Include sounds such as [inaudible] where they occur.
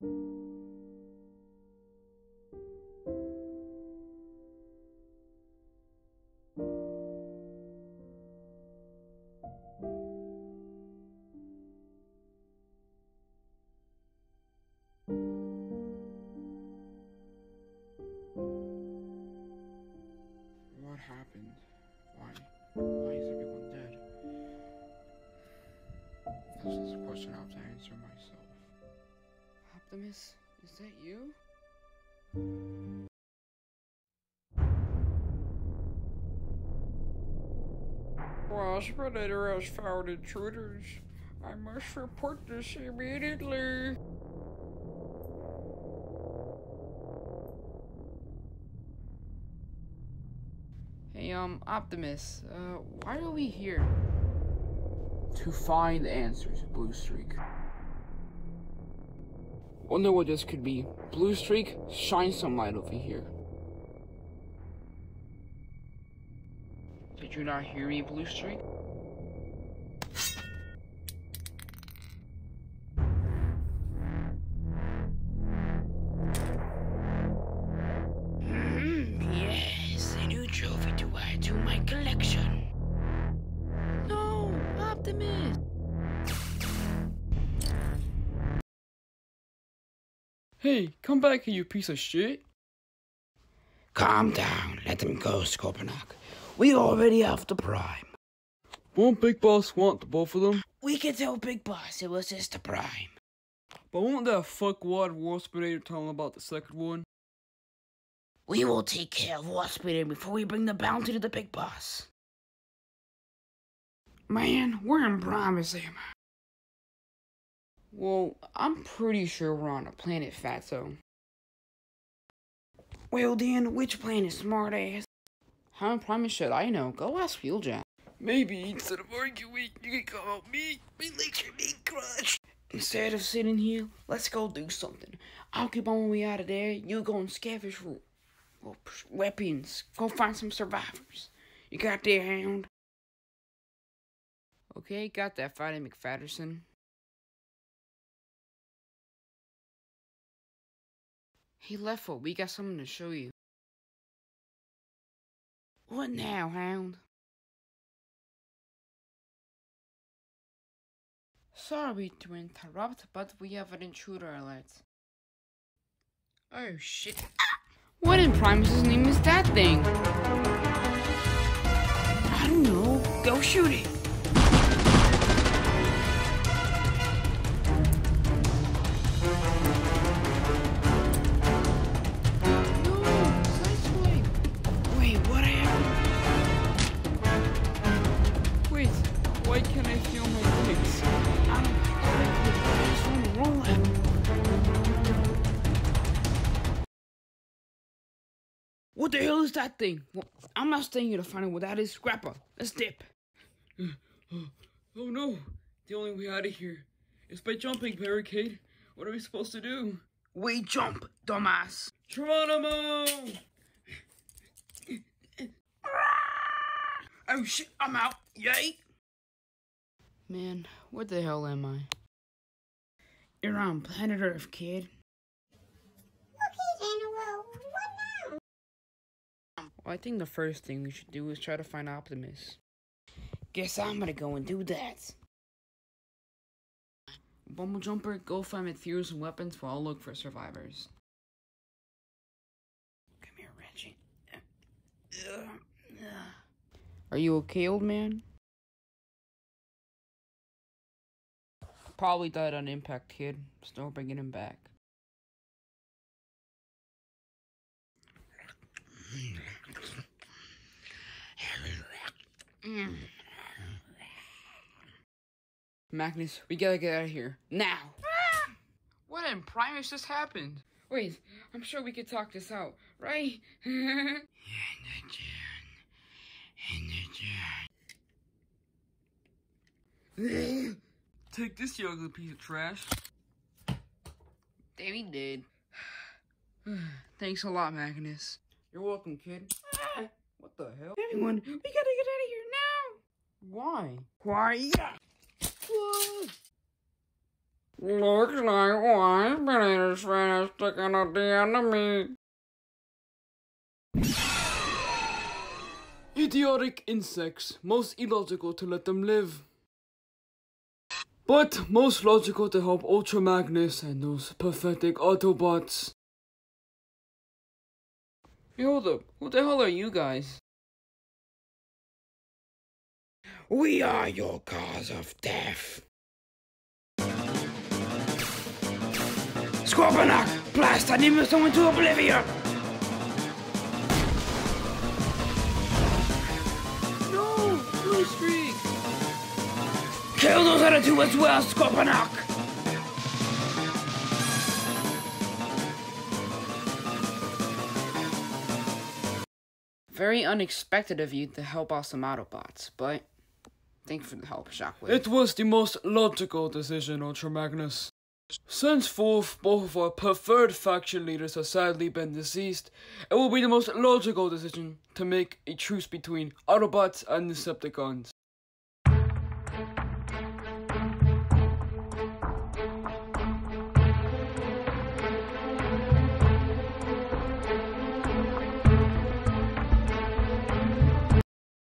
What happened? Why? Why is everyone dead? This is a question I have to answer. Optimus, is that you? Ross Predator has found intruders. I must report this immediately. Hey, um, Optimus, uh, why are we here? To find answers, Bluestreak. Wonder what this could be. Bluestreak, shine some light over here. Did you not hear me, Bluestreak? Hmm, yes, a new trophy to add to my collection. No, Optimus! Hey, come back here, you piece of shit. Calm down, let them go, Scorponok. We already have the prime. Won't Big Boss want the both of them? We can tell Big Boss it was just the prime. But won't that fuckwad Waspinator tell him about the second one? We will take care of Waspinator before we bring the bounty to the Big Boss. Man, we're in prime, Brahmasam. Well, I'm pretty sure we're on a planet, Fatso. Well then, which planet, is smartass? How in Primus should I know? Go ask Wheeljack. Maybe instead of arguing, you can come help me. My legs are being crushed. Instead of sitting here, let's go do something. I'll keep on way out of there. You go and scavenge for well, weapons. Go find some survivors. You got that, Hound? Okay, got that, Fatty McFatterson. Hey, Leffo, we got something to show you. What now, Hound? Sorry to interrupt, but we have an intruder alert. Oh shit. [coughs] What in Primus' name is that thing? I don't know. Go shoot it. What the hell is that thing? Well, I'm not staying here to find out what that is. Scrapper, let's dip. Oh no, the only way out of here is by jumping, Barricade. What are we supposed to do? We jump, dumbass. Geronimo! [laughs] Oh shit, I'm out. Yay. Man, where the hell am I? You're on planet Earth, kid. Well, I think the first thing we should do is try to find Optimus. Guess I'm gonna go and do that. Bumblejumper, go find materials and weapons while I'll look for survivors. Come here, Reggie. Are you okay, old man? Probably died on impact, kid. Still bringing him back. Magnus, we gotta get out of here. Now! [laughs] What in Primus just happened? Wait, I'm sure we could talk this out, right? [laughs] Take this, you ugly piece of trash. Damn, he did. [sighs] Thanks a lot, Magnus. You're welcome, kid. [sighs] What the hell? Everyone, we gotta get out of here. Why? Why? Looks like one banana friend is sticking at the enemy. Idiotic insects, most illogical to let them live. But most logical to help Ultra Magnus and those pathetic Autobots. Hey, hold up. Who the hell are you guys? We are your cause of death. Scorponok, blast Animuso into oblivion! No! Bluestreak! Kill those other two as well, Scorponok! Very unexpected of you to help out some Autobots, but thank you for the help, Shockwave. It was the most logical decision, Ultra Magnus. Since-forth, both of our preferred faction leaders have sadly been deceased, it will be the most logical decision to make a truce between Autobots and Decepticons.